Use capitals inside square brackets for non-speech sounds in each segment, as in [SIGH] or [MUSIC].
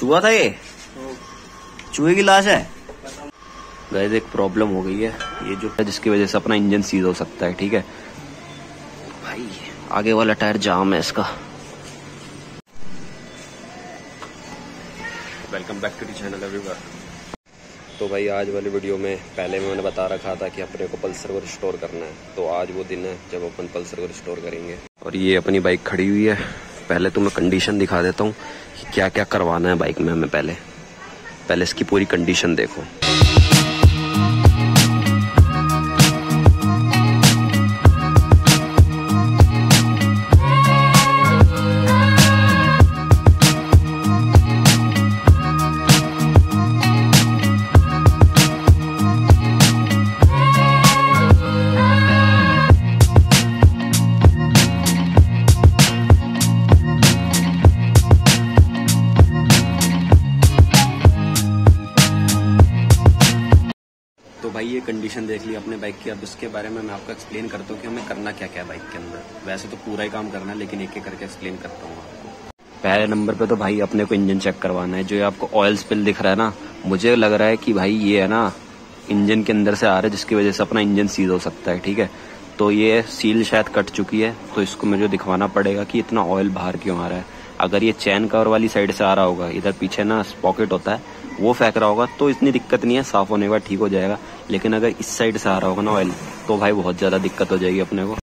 चूहा था ये? चूहे की लाश है? गैस एक प्रॉब्लम हो गई है। ये जो है जिसकी वजह से अपना इंजन सीज हो सकता है ठीक है? भाई आगे वाला टायर जाम है इसका। Welcome back to the channel everyone तो भाई आज वाली वीडियो में पहले मैंने बता रखा था कि अपने को पल्सर को रिस्टोर करना है। तो आज वो दिन है जब अपन पल्सर को रिस्टोर करेंगे। और ये अपनी बाइक खड़ी हुई है। पहले तो मैं कंडीशन दिखा देता हूँ कि क्या क्या करवाना है बाइक में हमें पहले। पहले इसकी पूरी कंडीशन देखो। भाई ये कंडीशन देख ली अपने बाइक की। अब इसके बारे में मैं आपको एक्सप्लेन करता हूँ कि हमें करना क्या क्या है बाइक के अंदर। वैसे तो पूरा ही काम करना है, लेकिन एक एक करके एक्सप्लेन करता हूँ आपको। पहले नंबर पे तो भाई अपने को इंजन चेक करवाना है। जो ये आपको ऑयल स्पिल दिख रहा है ना, मुझे लग रहा है कि भाई ये है ना इंजन के अंदर से आ रहा है, जिसकी वजह से अपना इंजन सीज हो सकता है, ठीक है? तो ये सील शायद कट चुकी है तो इसको मुझे दिखवाना पड़ेगा कि इतना ऑयल बाहर क्यों आ रहा है। अगर ये चैन कवर वाली साइड से आ रहा होगा, इधर पीछे ना पॉकेट होता है वो फेंक रहा होगा तो इतनी दिक्कत नहीं है, साफ़ होने के बाद ठीक हो जाएगा। लेकिन अगर इस साइड से आ रहा होगा ना ऑयल तो भाई बहुत ज़्यादा दिक्कत हो जाएगी अपने को।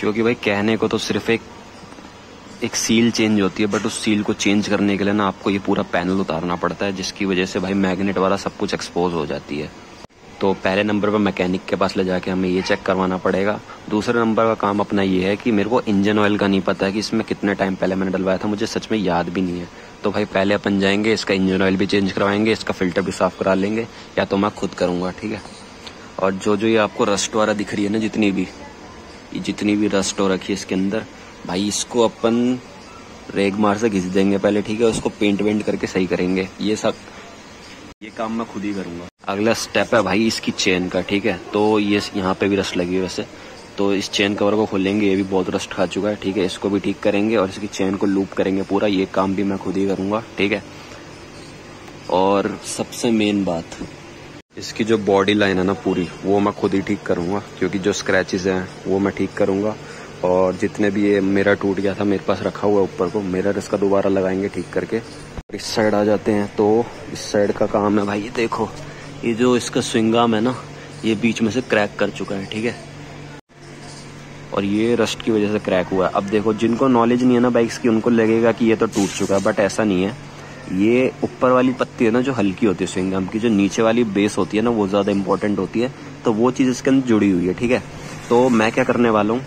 क्योंकि भाई कहने को तो सिर्फ़ एक एक सील चेंज होती है बट उस सील को चेंज करने के लिए ना आपको ये पूरा पैनल उतारना पड़ता है, जिसकी वजह से भाई मैग्नेट वाला सब कुछ एक्सपोज हो जाती है। तो पहले नंबर पर मैकेनिक के पास ले जाके हमें ये चेक करवाना पड़ेगा। दूसरे नंबर का काम अपना ये है कि मेरे को इंजन ऑयल का नहीं पता है कि इसमें कितने टाइम पहले मैंने डलवाया था, मुझे सच में याद भी नहीं है। तो भाई पहले अपन जाएँगे, इसका इंजन ऑयल भी चेंज करवाएँगे, इसका फ़िल्टर भी साफ़ करा लेंगे, या तो मैं खुद करूँगा, ठीक है? और जो जो ये आपको रस्ट वाला दिख रही है ना, जितनी भी जितनी भी रस्ट हो रखी है इसके अंदर, भाई इसको अपन रेग मार से घिस देंगे पहले, ठीक है? उसको पेंट वेंट करके सही करेंगे। ये सब, ये काम मैं खुद ही करूँगा। अगला स्टेप है भाई इसकी चेन का, ठीक है? तो ये यहाँ पे भी रस्ट लगी वैसे। तो इस चेन कवर को खोलेंगे, ये भी बहुत रस्ट खा चुका है, ठीक है? इसको भी ठीक करेंगे और इसकी चेन को लूप करेंगे पूरा। ये काम भी मैं खुद ही करूँगा, ठीक है? और सबसे मेन बात, इसकी जो बॉडी लाइन है ना पूरी, वो मैं खुद ही ठीक करूँगा, क्योंकि जो स्क्रैचेस हैं, वो मैं ठीक करूँगा। और जितने भी ये मेरा टूट गया था, मेरे पास रखा हुआ है ऊपर को मिरर इसका दोबारा लगाएँगे ठीक करके। इस साइड आ जाते हैं तो इस साइड का काम है भाई, ये देखो। ये जो इसका स्विंगाम है ना, ये बीच में से क्रैक कर चुका है, ठीक है? और ये रस्ट की वजह से क्रैक हुआ है। अब देखो, जिनको नॉलेज नहीं है ना बाइक्स की, उनको लगेगा कि ये तो टूट चुका है बट ऐसा नहीं है। ये ऊपर वाली पत्ती है ना, जो हल्की होती है स्विंगम की, जो नीचे वाली बेस होती है ना, वो ज़्यादा इंपॉर्टेंट होती है। तो वो चीज़ इसके अंदर जुड़ी हुई है, ठीक है? तो मैं क्या करने वाला हूँ?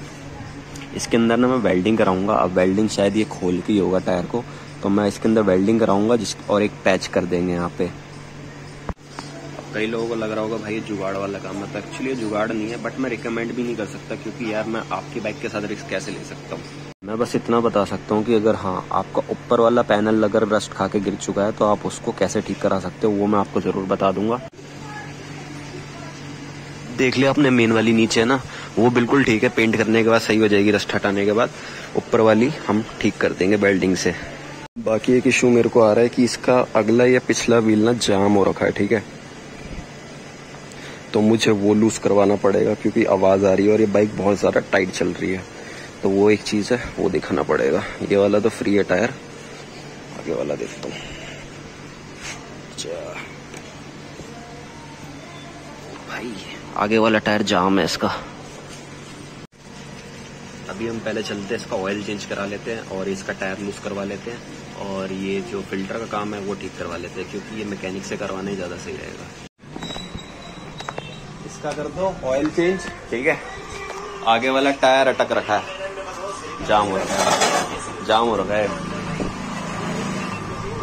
इसके अंदर ना मैं वेल्डिंग कराऊँगा। अब वेल्डिंग शायद ये खोल के ही होगा टायर को। तो मैं इसके अंदर वेल्डिंग कराऊँगा, जिस और एक पैच कर देंगे यहाँ पे। कई लोगों को लग रहा होगा, भाई, ये जुगाड़ वाला काम है। तो एक्चुअली जुगाड़ नहीं है बट मैं रिकमेंड भी नहीं कर सकता क्योंकि यार मैं आपकी बाइक के साथ रिस्क कैसे ले सकता हूँ? मैं बस इतना बता सकता हूँ कि अगर हाँ आपका ऊपर वाला पैनल अगर रस्ट खा के गिर चुका है तो आप उसको कैसे ठीक करा सकते हो, वो मैं आपको ज़रूर बता दूँगा। देख लिया आपने मेन वाली नीचे है ना, वो बिल्कुल ठीक है पेंट करने के बाद सही हो जाएगी रस्ट हटाने के बाद। ऊपर वाली हम ठीक कर देंगे बेल्डिंग से। बाकी एक इशू मेरे को आ रहा है कि इसका अगला या पिछला व्हील ना जाम हो रखा है, ठीक है? तो मुझे वो लूज करवाना पड़ेगा क्योंकि आवाज़ आ रही है और ये बाइक बहुत ज़्यादा टाइट चल रही है। तो वो एक चीज़ है, वो दिखाना पड़ेगा। ये वाला तो फ्री है टायर आगे वाला देखता हूँ। भाई, आगे वाला टायर जाम है इसका। अभी हम पहले चलते हैं, इसका ऑयल चेंज करा लेते हैं और इसका टायर लूज करवा लेते हैं। और ये जो फ़िल्टर का काम है, वो ठीक करवा लेते हैं, क्योंकि ये मैकेनिक से करवाना ही ज़्यादा सही रहेगा। इसका कर दो ऑयल चेंज ठीक है? आगे वाला टायर अटक रखा है। जाम हो रखा है। जाम हो रखा है।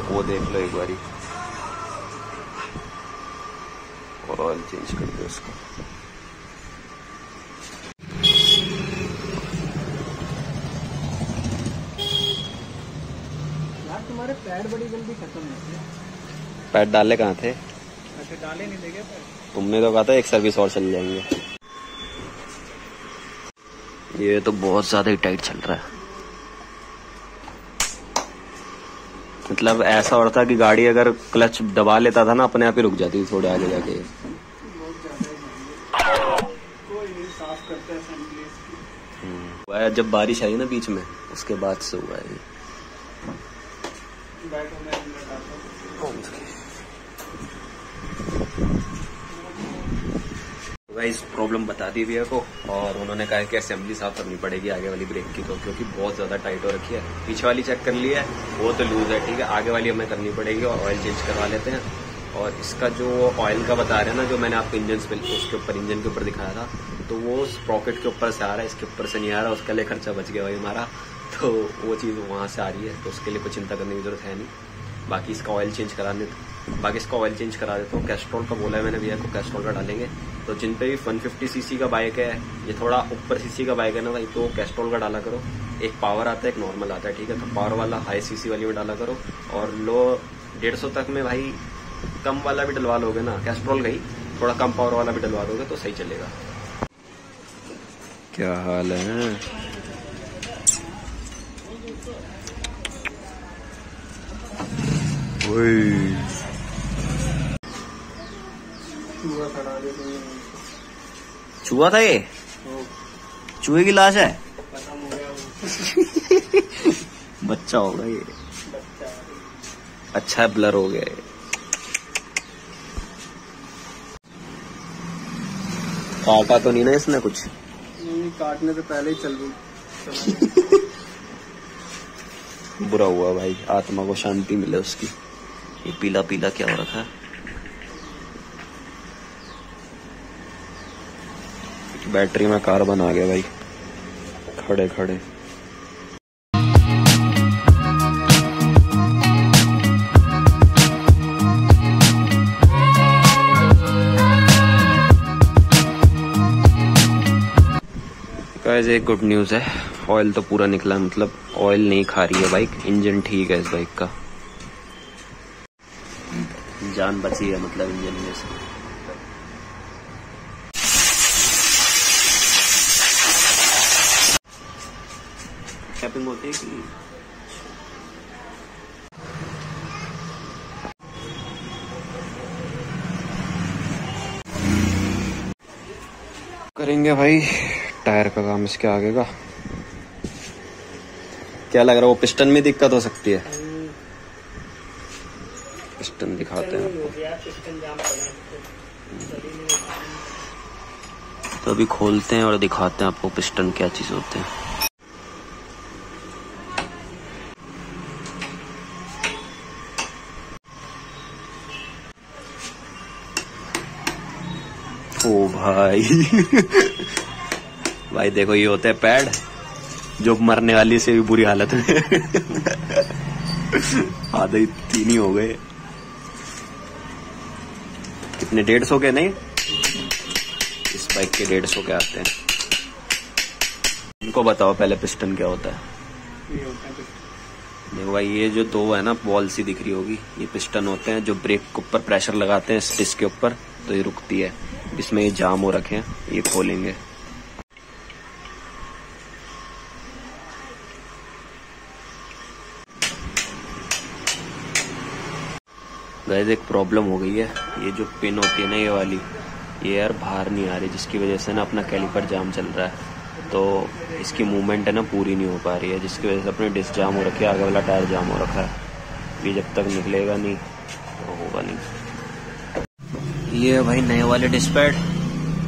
वो देख लो एक बारी। और ऑयल चेंज कर दो इसका। यार तुम्हारे पैड बड़ी जल्दी खत्म पैड डाले कहाँ थे? डाले नहीं पैड तुमने तो कहा था एक सर्विस और चल जाएँगे। ये तो बहुत ज़्यादा ही टाइट चल रहा है। मतलब ऐसा होता था कि गाड़ी अगर क्लच दबा लेता था ना अपने आप ही रुक जाती थी थोड़े आगे जाके। हुआ है जब बारिश आई ना बीच में उसके बाद से हुआ है ये। गाइस प्रॉब्लम बता दी भैया को, और उन्होंने कहा कि असेंबली साफ़ करनी पड़ेगी आगे वाली ब्रेक की तो क्योंकि बहुत ज़्यादा टाइट हो रखी है। पीछे वाली चेक कर ली है, वो तो लूज है, ठीक है? आगे वाली हमें करनी पड़ेगी और ऑयल चेंज करवा लेते हैं। और इसका जो ऑयल का बता रहे हैं ना, जो मैंने आपको इंजन पे उसके ऊपर, इंजन के ऊपर दिखाया था तो वो प्रॉकेट के ऊपर से आ रहा है, इसके ऊपर से नहीं आ रहा, उसके लिए खर्चा बच गया भाई हमारा। तो वो चीज़ वहाँ से आ रही है तो उसके लिए कोई चिंता करने की ज़रूरत है नहीं। बाकी इसका ऑयल चेंज कराने बाकी इसका ऑयल चेंज करा देता हूँ। कैस्ट्रॉल का बोला है मैंने भैया को कैस्ट्रॉल का डालेंगे। तो जिन पे भी 150 सीसी का बाइक है ये थोड़ा ऊपर सीसी का बाइक है ना भाई तो कैस्ट्रोल का डाला करो। एक पावर आता है एक नॉर्मल आता है ठीक है? तो पावर वाला हाई सीसी वाली में डाला करो। और लो डेढ़ सौ तक में भाई कम वाला भी डलवा लोगे ना कैस्ट्रोल का ही थोड़ा कम पावर वाला भी डलवा दोगे तो सही चलेगा। क्या हाल है? चूहा खड़ा दे तो। ये चूहा था ये? चूहे की लाश है? हो बच्चा होगा ये। अच्छा ब्लर हो गया ये। काटा तो नहीं ना इसने कुछ? नहीं काटने से पहले ही चल [LAUGHS] रही बुरा हुआ भाई आत्मा को शांति मिले उसकी। ये पीला पीला क्या हो रखा है? बैटरी में कार्बन आ गया भाई। खड़े खड़े। गाइस एक गुड न्यूज़ है। ऑयल तो पूरा निकला मतलब ऑयल नहीं खा रही है बाइक इंजन ठीक है इस बाइक का। जान बची है मतलब इंजन में से। होती है कि करेंगे भाई, टायर का काम इसके आगे का। क्या लग रहा है, वो पिस्टन में दिक्कत हो सकती है? पिस्टन दिखाते हैं। तो अभी खोलते हैं और दिखाते हैं आपको पिस्टन क्या चीज़ होते हैं। ओ भाई। भाई देखो, ये होते है पैड, जो मरने वाली से भी बुरी हालत में। आधे तीन ही हो गए। कितने, डेढ़ सौ के नहीं? इस बाइक के डेढ़ सौ के आते हैं। इनको बताओ पहले पिस्टन क्या होता है। देखो भाई, ये जो दो है ना, बॉल सी दिख रही होगी। ये पिस्टन होते हैं जो ब्रेक के ऊपर प्रेशर लगाते हैं स्टिच के ऊपर। तो ये रुकती है। इसमें ये जाम हो रखे हैं, ये खोलेंगे। गैस एक प्रॉब्लम हो गई है। ये जो पिन होती है ना, ये वाली, ये यार बाहर नहीं आ रही, जिसकी वजह से ना अपना कैलिपर जाम चल रहा है। तो इसकी मूवमेंट है ना, पूरी नहीं हो पा रही है, जिसकी वजह से अपने डिस्क जाम हो रखी है, आगे वाला टायर जाम हो रखा है। ये जब तक निकलेगा नहीं तो होगा नहीं। ये भाई नए वाले डिस्पैड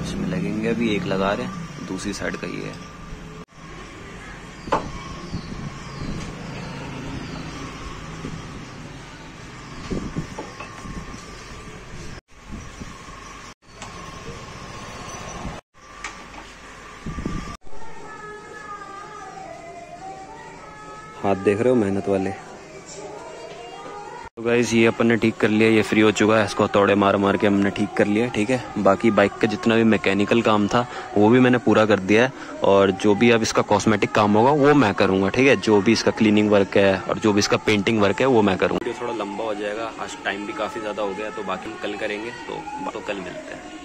इसमें लगेंगे अभी एक लगा रहे दूसरी साइड का ये है। हाथ देख रहे हो मेहनत वाले? गाइज़ ये अपन ने ठीक कर लिया ये फ्री हो चुका है इसको तोड़े मार मार के हमने ठीक कर लिया ठीक है? बाकी बाइक का जितना भी मैकेनिकल काम था वो भी मैंने पूरा कर दिया है और जो भी अब इसका कॉस्मेटिक काम होगा वो मैं करूँगा ठीक है? जो भी इसका क्लीनिंग वर्क है और जो भी इसका पेंटिंग वर्क है वो मैं करूँगा। थोड़ा लंबा हो जाएगा आज टाइम भी काफ़ी ज़्यादा हो गया तो बाकी हम कल करेंगे तो, तो कल मिलते हैं।